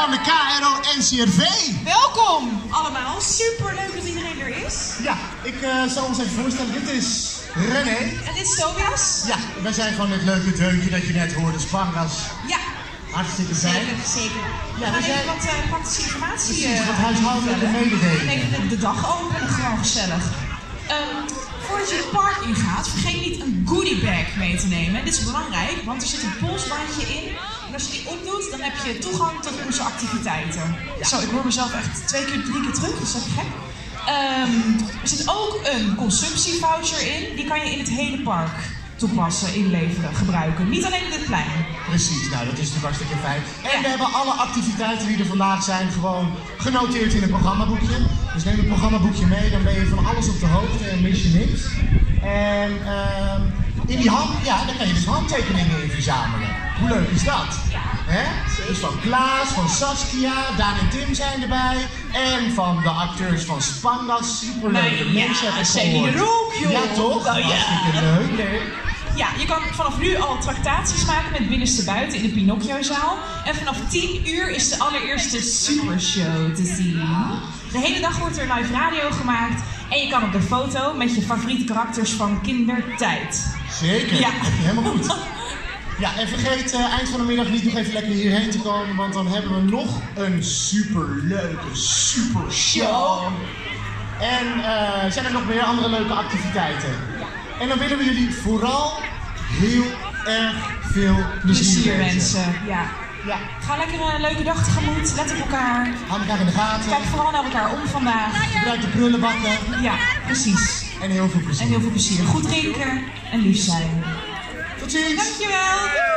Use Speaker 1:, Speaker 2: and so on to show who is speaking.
Speaker 1: NCRV.
Speaker 2: Welkom allemaal. Super leuk dat iedereen er is.
Speaker 1: Ja, ik eh, zal ons even voorstellen. Dit is René.
Speaker 2: En dit is Tobias.
Speaker 1: Ja, wij zijn gewoon het leuke deuntje dat je net hoorde. Spangas.
Speaker 2: Ja,
Speaker 1: Hartstikke fijn.
Speaker 2: zeker, zeker.
Speaker 1: Ja,
Speaker 2: we
Speaker 1: zijn-
Speaker 2: wat eh, praktische informatie
Speaker 1: Precies,
Speaker 2: eh,
Speaker 1: wat huishoudelijke mededelingen.
Speaker 2: De, de dag openen, gewoon gezellig. Ehm, voordat je het park ingaat, vergeet niet een goodie mee te nemen. Dit is belangrijk, want er zit een polsbandje in. En als je die opdoet, dan heb je toegang tot onze activiteiten. Zo, ik hoor mezelf echt twee keer, drie keer terug, dat is even gek. Ehm, er zit ook een consumptievoucher in. Die kan je in het hele park toepassen, inleveren, gebruiken. Niet alleen in het plein.
Speaker 1: Precies, nou dat is natuurlijk hartstikke fijn. En
Speaker 2: Ja.
Speaker 1: we hebben alle activiteiten die er vandaag zijn gewoon genoteerd in het programmaboekje. Dus neem het programmaboekje mee, dan ben je van alles op de hoogte en mis je niks. En ehm, in die hand, ja, dan kan je dus handtekeningen in verzamelen. Hoe leuk is dat? Hè? Dus van Klaas, van Saskia, Daan en Tim zijn erbij. En van de acteurs van Spangas, superleuke
Speaker 2: Nou ja,
Speaker 1: mensen heb ik
Speaker 2: zijn die
Speaker 1: gehoord.
Speaker 2: ook, joh?
Speaker 1: Ja toch?
Speaker 2: Nou ja.
Speaker 1: Hartstikke leuk.
Speaker 2: Ja, je kan vanaf nu al tractaties maken met binnenste buiten in de Pinocchio-zaal. En vanaf 10 uur is de allereerste supershow te zien. De hele dag wordt er live radio gemaakt. En je kan op de foto met je favoriete karakters van kindertijd.
Speaker 1: Zeker,
Speaker 2: Ja.
Speaker 1: helemaal goed. Ja, en vergeet eh, eind van de middag niet nog even lekker hierheen te komen, want dan hebben we nog een superleuke super show. En eh, zijn er nog meer andere leuke activiteiten. En dan willen we jullie vooral heel erg veel plezier
Speaker 2: wensen. Ja.
Speaker 1: Ja,
Speaker 2: Ga lekker een leuke dag tegemoet. Let op elkaar.
Speaker 1: hou elkaar in de gaten.
Speaker 2: Kijk vooral naar elkaar om vandaag.
Speaker 1: Gebruik de prullenbakken
Speaker 2: Ja, precies.
Speaker 1: en heel veel plezier.
Speaker 2: En heel veel plezier. Goed drinken en lief zijn.
Speaker 1: Tot ziens!
Speaker 2: Dankjewel.